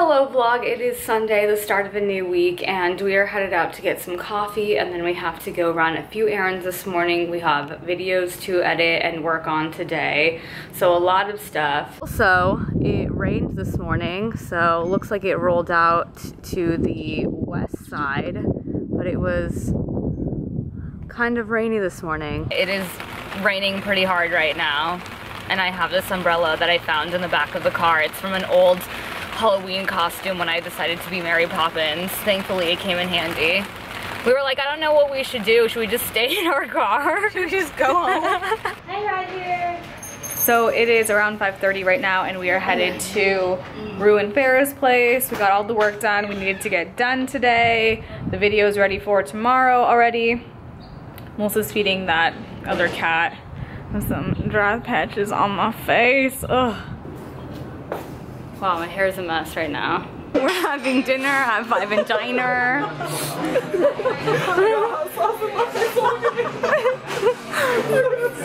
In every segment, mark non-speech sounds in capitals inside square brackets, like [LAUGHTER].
Hello vlog, it is Sunday, the start of a new week, and we are headed out to get some coffee, and then we have to go run a few errands this morning. We have videos to edit and work on today, so a lot of stuff. Also, it rained this morning, so looks like it rolled out to the west side, but it was kind of rainy this morning. It is raining pretty hard right now, and I have this umbrella that I found in the back of the car. It's from an old Halloween costume when I decided to be Mary Poppins. Thankfully, it came in handy. We were like, I don't know what we should do. Should we just stay [LAUGHS] in our car? Should we just go home? [LAUGHS] Hi, Roger. So it is around 5.30 right now and we are headed to Rue and Farrah's place. We got all the work done we needed to get done today. The video is ready for tomorrow already. Melissa's feeding that other cat. With some dry patches on my face. Ugh. Wow, my hair is a mess right now. [LAUGHS] We're having dinner at Five and Diner.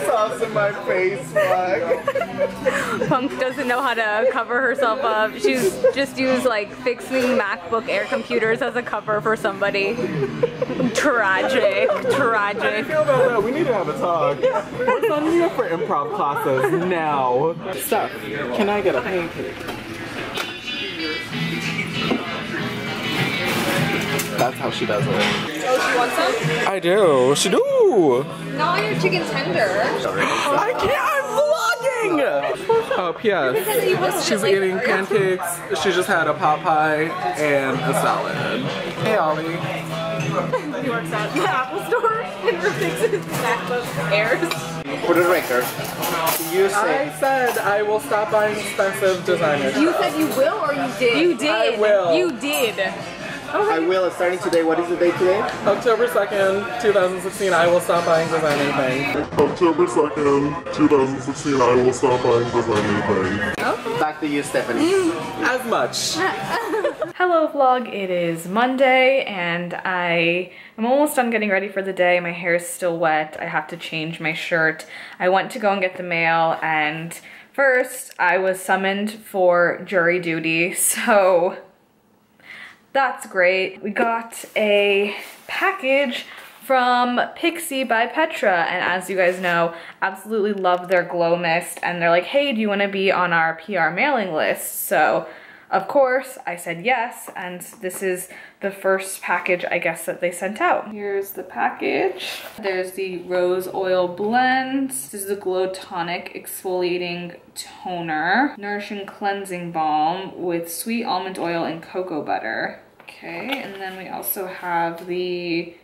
Sauce in my face, fuck. Punk doesn't know how to cover herself up. She's just used like fixing MacBook Air computers as a cover for somebody. Tragic, How do you tragic. feel about that? We need to have a talk. We're signing you up for improv classes now. Steph, can I get a pancake? That's how she does it. Oh, she wants some? I do. She do. Not on your chicken tender. I can't. I'm vlogging. Oh, Because P.S. She's like, eating pancakes. She just had a pot pie and a salad. Hey, Ollie. He works at the Apple store and fixes MacBook Airs. For the record, you say I said I will stop buying expensive designer. You said you will or you did? You did. I will. You did. I will It's starting today. What is the date today? October 2nd, 2016, I will stop buying designer things. October 2nd, 2016, I will stop buying designer things. Back to you, Stephanie. Mm, as much. [LAUGHS] Hello vlog, it is Monday and I am almost done getting ready for the day. My hair is still wet. I have to change my shirt. I went to go and get the mail and first I was summoned for jury duty. [LAUGHS] So that's great. We got a package from Pixi by Petra and as you guys know, absolutely love their glow mist and they're like, hey, do you want to be on our PR mailing list? So of course, I said yes, and this is the first package, I guess, that they sent out. Here's the package. There's the Rose Oil Blend. This is the Glow Tonic Exfoliating Toner. Nourishing Cleansing Balm with sweet almond oil and cocoa butter. Okay, and then we also have the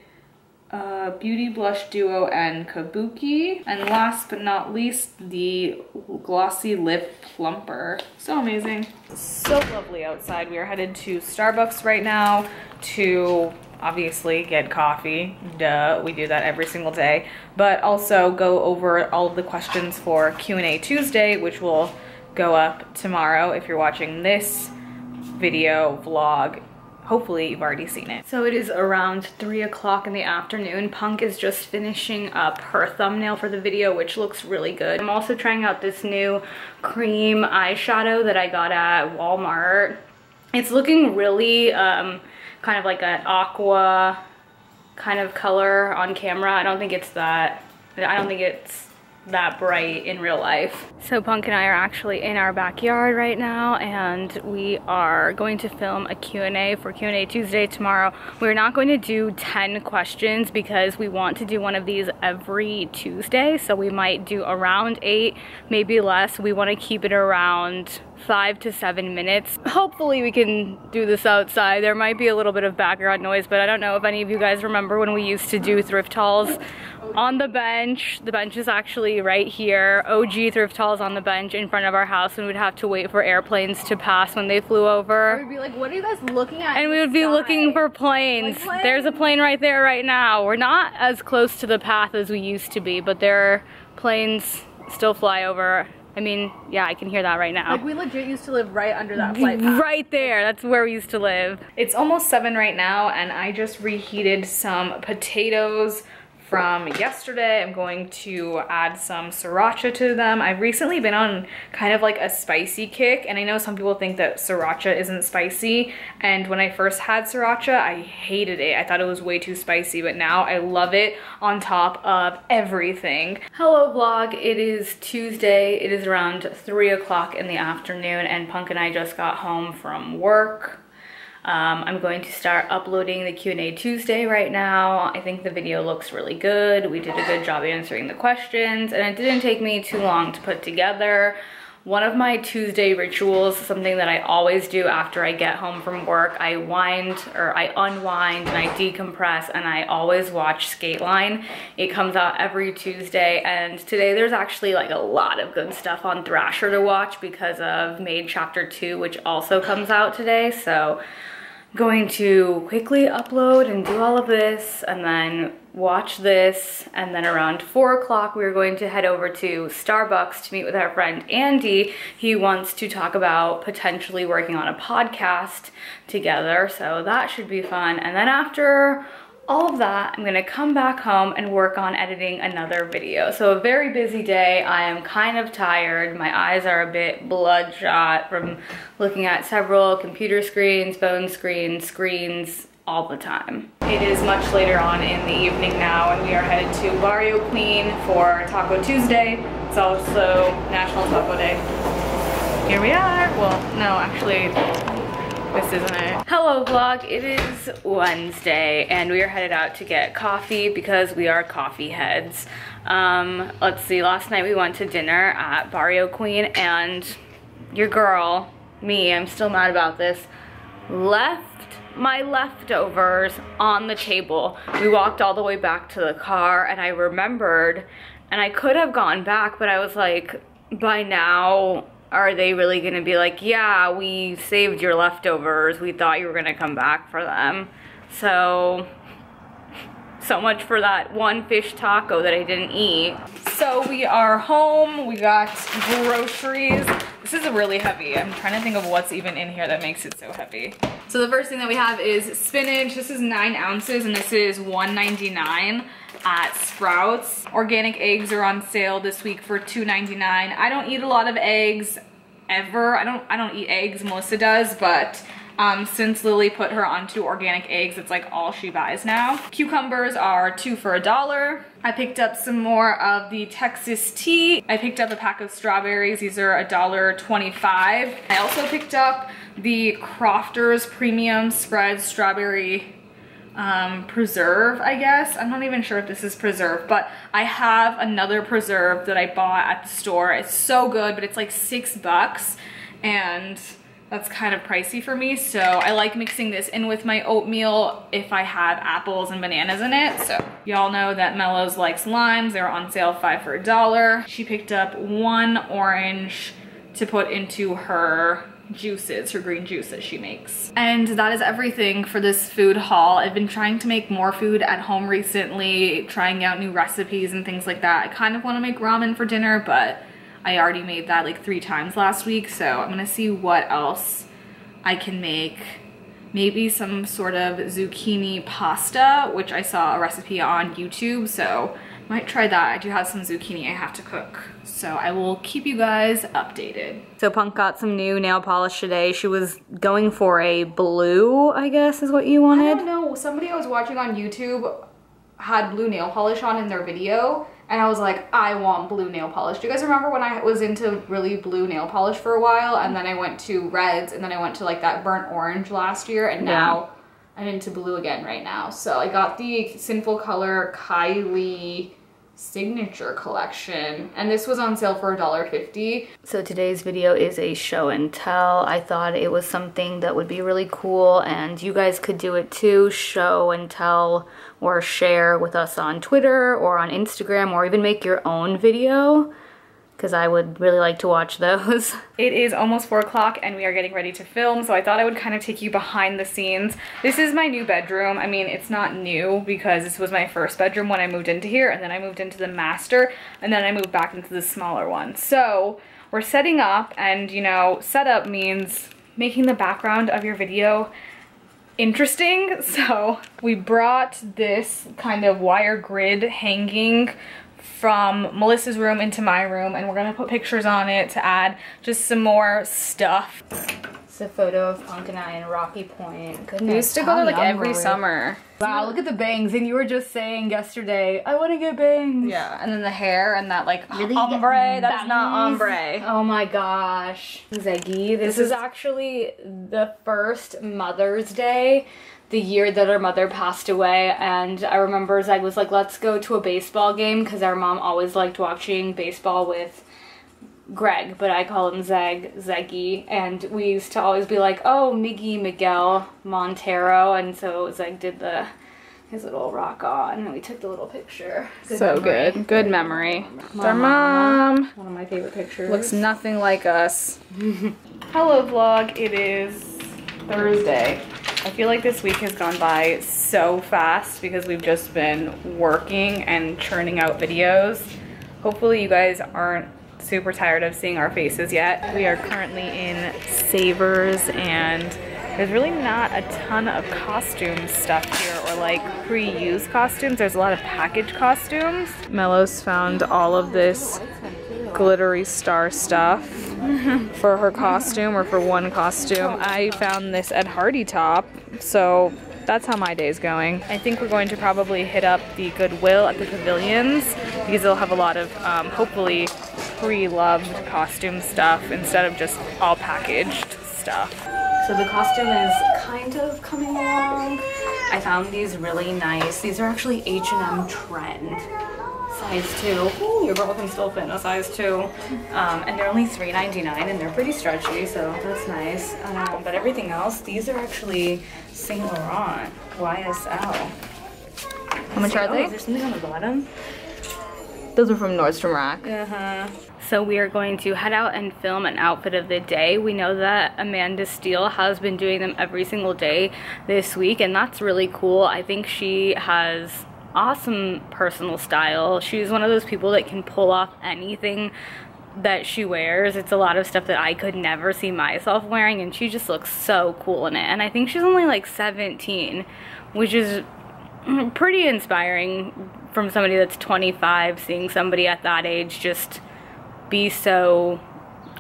uh, Beauty Blush Duo and Kabuki. And last but not least, the Glossy Lip Plumper. So amazing. So lovely outside. We are headed to Starbucks right now to obviously get coffee. Duh, we do that every single day. But also go over all of the questions for Q&A Tuesday, which will go up tomorrow if you're watching this video vlog hopefully you've already seen it. So it is around three o'clock in the afternoon. Punk is just finishing up her thumbnail for the video, which looks really good. I'm also trying out this new cream eyeshadow that I got at Walmart. It's looking really um, kind of like an aqua kind of color on camera. I don't think it's that, I don't think it's that bright in real life. So Punk and I are actually in our backyard right now and we are going to film a Q&A for Q&A Tuesday tomorrow. We're not going to do 10 questions because we want to do one of these every Tuesday. So we might do around eight, maybe less. We want to keep it around five to seven minutes. Hopefully we can do this outside. There might be a little bit of background noise, but I don't know if any of you guys remember when we used to do thrift hauls on the bench. The bench is actually right here. OG thrift hauls on the bench in front of our house and we'd have to wait for airplanes to pass when they flew over. We'd be like, what are you guys looking at? And we would be sky? looking for planes. Like planes? There's a plane right there right now. We're not as close to the path as we used to be, but there are planes still fly over. I mean, yeah, I can hear that right now. Like we legit used to live right under that flight path. Right there, that's where we used to live. It's almost seven right now and I just reheated some potatoes from yesterday. I'm going to add some sriracha to them. I've recently been on kind of like a spicy kick and I know some people think that sriracha isn't spicy and when I first had sriracha I hated it. I thought it was way too spicy but now I love it on top of everything. Hello vlog, it is Tuesday. It is around 3 o'clock in the afternoon and Punk and I just got home from work. Um, I'm going to start uploading the Q&A Tuesday right now. I think the video looks really good. We did a good job answering the questions and it didn't take me too long to put together. One of my Tuesday rituals, something that I always do after I get home from work, I wind or I unwind and I decompress and I always watch Skateline. It comes out every Tuesday and today there's actually like a lot of good stuff on Thrasher to watch because of Made Chapter 2 which also comes out today. So going to quickly upload and do all of this and then watch this and then around four o'clock we're going to head over to Starbucks to meet with our friend Andy. He wants to talk about potentially working on a podcast together so that should be fun and then after all of that, I'm gonna come back home and work on editing another video. So a very busy day. I am kind of tired. My eyes are a bit bloodshot from looking at several computer screens, phone screens, screens, all the time. It is much later on in the evening now and we are headed to Barrio Queen for Taco Tuesday. It's also National Taco Day. Here we are. Well, no, actually, this isn't it. Hello vlog, it is Wednesday and we are headed out to get coffee because we are coffee heads. Um, let's see, last night we went to dinner at Barrio Queen and your girl, me, I'm still mad about this, left my leftovers on the table. We walked all the way back to the car and I remembered and I could have gone back but I was like, by now are they really gonna be like, yeah, we saved your leftovers. We thought you were gonna come back for them. So, so much for that one fish taco that I didn't eat. So we are home, we got groceries. This is a really heavy. I'm trying to think of what's even in here that makes it so heavy. So the first thing that we have is spinach. This is nine ounces and this is $1.99 at Sprouts. Organic eggs are on sale this week for $2.99. I don't eat a lot of eggs ever. I don't I don't eat eggs, Melissa does, but um, since Lily put her onto organic eggs, it's like all she buys now. Cucumbers are two for a dollar. I picked up some more of the Texas tea. I picked up a pack of strawberries. These are a dollar twenty-five. I also picked up the Crofters Premium Spread Strawberry um, preserve, I guess. I'm not even sure if this is preserve, but I have another preserve that I bought at the store. It's so good, but it's like six bucks and that's kind of pricey for me. So I like mixing this in with my oatmeal if I have apples and bananas in it. So y'all know that Mellows likes limes. They're on sale five for a dollar. She picked up one orange to put into her juices, her green juice that she makes. And that is everything for this food haul. I've been trying to make more food at home recently, trying out new recipes and things like that. I kind of want to make ramen for dinner, but I already made that like three times last week, so I'm gonna see what else I can make. Maybe some sort of zucchini pasta, which I saw a recipe on YouTube, so might try that. I do have some zucchini I have to cook. So I will keep you guys updated. So Punk got some new nail polish today. She was going for a blue, I guess is what you wanted. I don't know. Somebody I was watching on YouTube had blue nail polish on in their video and I was like, I want blue nail polish. Do you guys remember when I was into really blue nail polish for a while and then I went to reds and then I went to like that burnt orange last year and now. I'm into blue again right now. So I got the Sinful Color Kylie signature collection and this was on sale for $1.50. So today's video is a show and tell. I thought it was something that would be really cool and you guys could do it too, show and tell or share with us on Twitter or on Instagram or even make your own video because I would really like to watch those. [LAUGHS] It is almost four o'clock and we are getting ready to film, so I thought I would kind of take you behind the scenes. This is my new bedroom. I mean, it's not new because this was my first bedroom when I moved into here and then I moved into the master and then I moved back into the smaller one. So we're setting up and you know, setup means making the background of your video interesting. [LAUGHS] So we brought this kind of wire grid hanging from Melissa's room into my room and we're gonna put pictures on it to add just some more stuff. It's a photo of Punk and I in Rocky Point. Goodness, We used to go there like every summer. Wow, look at the bangs. And you were just saying yesterday, I want to get bangs. Yeah, and then the hair and that like Really? [GASPS] ombre, that is not ombre. Oh my gosh. Zeggy, this, This is is- actually the first Mother's Day the year that our mother passed away and I remember Zeg was like let's go to a baseball game because our mom always liked watching baseball with Greg, but I call him Zeg, Zeggy, and we used to always be like, oh, Miggy Miguel Montero, and so Zeg did the his little rock on, and we took the little picture. So memory. good. Good memory. Our mom One of my favorite pictures. looks nothing like us. [LAUGHS] Hello vlog, it is Thursday. I feel like this week has gone by so fast because we've just been working and churning out videos. Hopefully you guys aren't super tired of seeing our faces yet. We are currently in Savers and there's really not a ton of costume stuff here or like pre-used costumes. There's a lot of packaged costumes. Mellows found all of this glittery star stuff for her costume or for one costume. I found this Ed Hardy top, so that's how my day's going. I think we're going to probably hit up the Goodwill at the pavilions because they'll have a lot of um, hopefully pre-loved costume stuff instead of just all packaged stuff. So the costume is kind of coming along. I found these really nice. These are actually H&M Trend. Size 2. Ooh, your girl can still fit in a size 2. Um, and they're only $3.99 and they're pretty stretchy, so that's nice. Um, but everything else, these are actually Saint Laurent YSL. How much are Oh, they? is there something on the bottom? Those are from Nordstrom Rack. Uh-huh. So we are going to head out and film an outfit of the day. We know that Amanda Steele has been doing them every single day this week and that's really cool. I think she has awesome personal style. She's one of those people that can pull off anything that she wears. It's a lot of stuff that I could never see myself wearing and she just looks so cool in it. And I think she's only like 17, which is [CLEARS THROAT] pretty inspiring from somebody that's 25 seeing somebody at that age just be so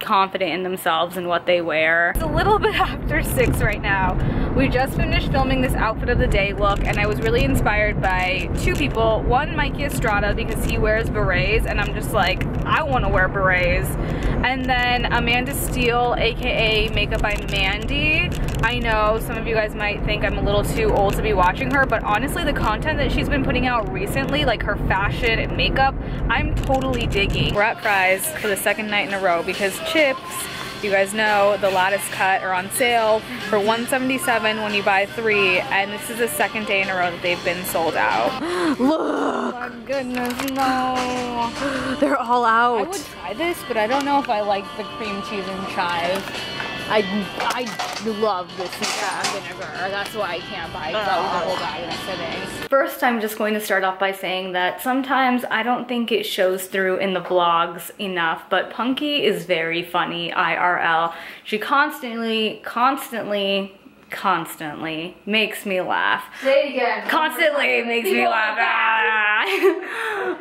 confident in themselves and what they wear. It's a little [LAUGHS] bit after six right now. We just finished filming this outfit of the day look and I was really inspired by two people. One, Mikey Estrada because he wears berets and I'm just like, I want to wear berets. And then Amanda Steele, aka Makeup by Mandy. I know some of you guys might think I'm a little too old to be watching her, but honestly the content that she's been putting out recently, like her fashion and makeup, I'm totally digging. We're at Fry's for the second night in a row because chips you guys know the lattice cut are on sale for mm-hmm. 177 when you buy three and this is the second day in a row that they've been sold out. [GASPS] Look! Oh my goodness, no. [GASPS] They're all out. I would try this, but I don't know if I like the cream cheese and chive. I, I love this yeah. vinegar. That's why I can't buy because the oh. whole bag in a sitting. First, I'm just going to start off by saying that sometimes I don't think it shows through in the vlogs enough, but Punky is very funny IRL. She constantly, constantly, constantly makes me laugh. Say it again. constantly makes me [LAUGHS] laugh. [LAUGHS]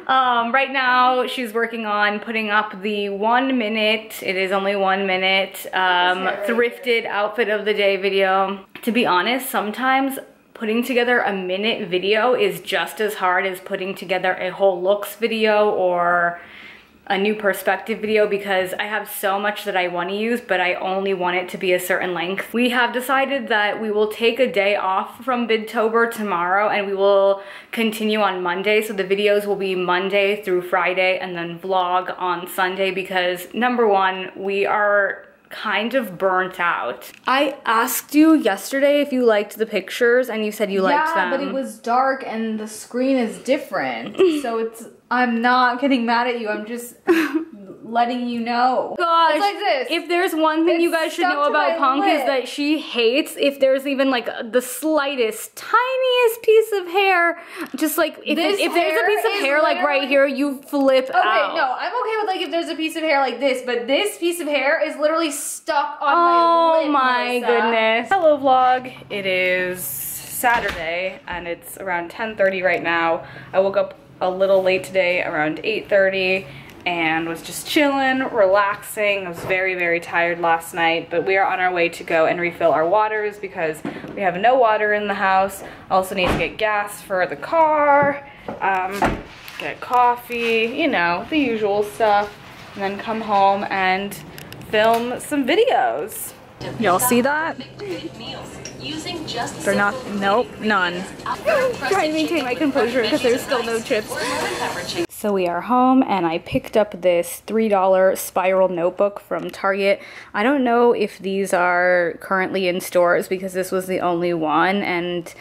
Um, right now, she's working on putting up the one minute, it is only one minute, um, thrifted outfit of the day video. To be honest, sometimes putting together a minute video is just as hard as putting together a whole looks video or a new perspective video because I have so much that I want to use, but I only want it to be a certain length. We have decided that we will take a day off from Vidtober tomorrow and we will continue on Monday. So the videos will be Monday through Friday and then vlog on Sunday because number one, we are kind of burnt out. I asked you yesterday if you liked the pictures and you said you liked them. Yeah, but it was dark and the screen is different. [LAUGHS] so it's I'm not getting mad at you. I'm just [LAUGHS] letting you know. Gosh, It's like this. if there's one thing you guys should know about my Punk is that she hates if there's even like the slightest, tiniest piece of hair. Just like if, This if there's a piece of hair like right here, you flip Okay, out. no, I'm okay with like if there's a piece of hair like this, but this piece of hair is literally stuck on Oh my lip. my Melissa. goodness. Hello vlog. It is Saturday and it's around 10:30 right now. I woke up a little late today, around 8:30 and was just chilling, relaxing. I was very very tired last night, but we are on our way to go and refill our waters because we have no water in the house. Also need to get gas for the car. Um, get coffee, you know, the usual stuff. And then come home and film some videos. Y'all see that? They're not, nope, none. trying to maintain my composure because there's still no chips. So we are home and I picked up this $3 spiral notebook from Target. I don't know if these are currently in stores because this was the only one and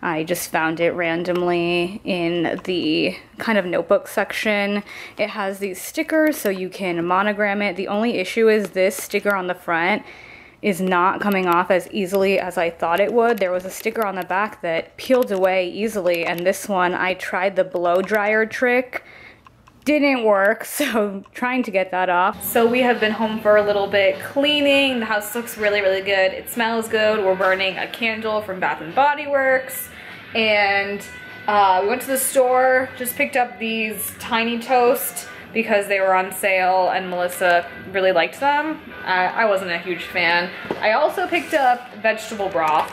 I just found it randomly in the kind of notebook section. It has these stickers so you can monogram it. The only issue is this sticker on the front is not coming off as easily as I thought it would. There was a sticker on the back that peeled away easily, and this one I tried the blow dryer trick. Didn't work, [LAUGHS] so trying to get that off. So we have been home for a little bit cleaning. The house looks really, really good. It smells good. We're burning a candle from Bath and Body Works. And uh, we went to the store, just picked up these tiny toast because they were on sale and Melissa really liked them. I, I wasn't a huge fan. I also picked up vegetable broth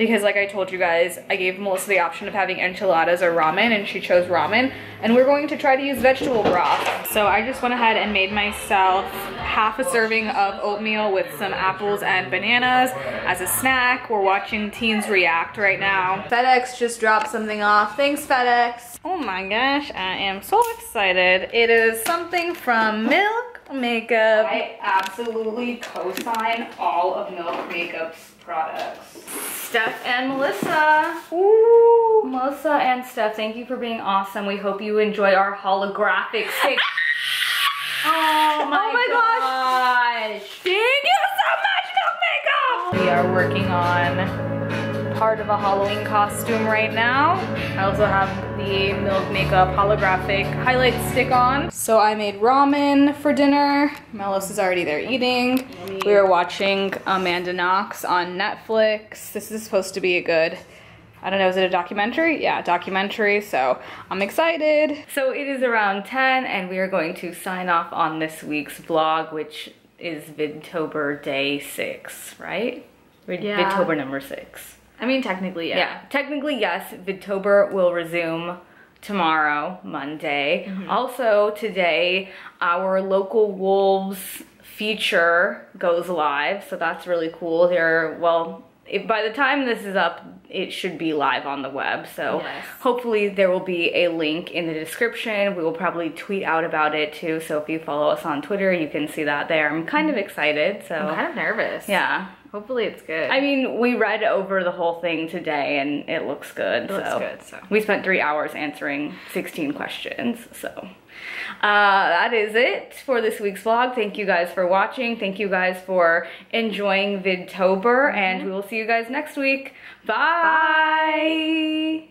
because like I told you guys, I gave Melissa the option of having enchiladas or ramen and she chose ramen. And we're going to try to use vegetable broth. So I just went ahead and made myself half a serving of oatmeal with some apples and bananas as a snack. We're watching Teens React right now. FedEx just dropped something off. Thanks, FedEx. Oh my gosh, I am so excited. It is something from Milk Makeup. I absolutely co-sign all of Milk Makeup's products. Steph and Melissa. Ooh, Melissa and Steph, thank you for being awesome. We hope you enjoy our holographic [LAUGHS] stick. oh my, Oh my gosh. Thank you so much, Milk Makeup! We are working on part of a Halloween costume right now. I also have the Milk Makeup holographic highlight stick on. So I made ramen for dinner. Melos is already there eating. We are watching Amanda Knox on Netflix. This is supposed to be a good I don't know, is it a documentary? Yeah, documentary, so I'm excited. So it is around 10 and we are going to sign off on this week's vlog, which is Vidtober day six, right? Vid- Yeah. Vidtober number six. I mean, technically, yeah. Yeah, technically yes, Vidtober will resume tomorrow, Monday. Mm-hmm. Also today, our local wolves feature goes live, so that's really cool. They're well, if by the time this is up, it should be live on the web. So Yes. hopefully there will be a link in the description. We will probably tweet out about it too. So if you follow us on Twitter, you can see that there. I'm kind of excited. So I'm kind of nervous. yeah. Hopefully it's good. I mean, we read over the whole thing today and it looks good. It looks so. good, so. We spent three hours answering 16 questions. So uh, that is it for this week's vlog. Thank you guys for watching. Thank you guys for enjoying Vidtober. And we will see you guys next week. Bye.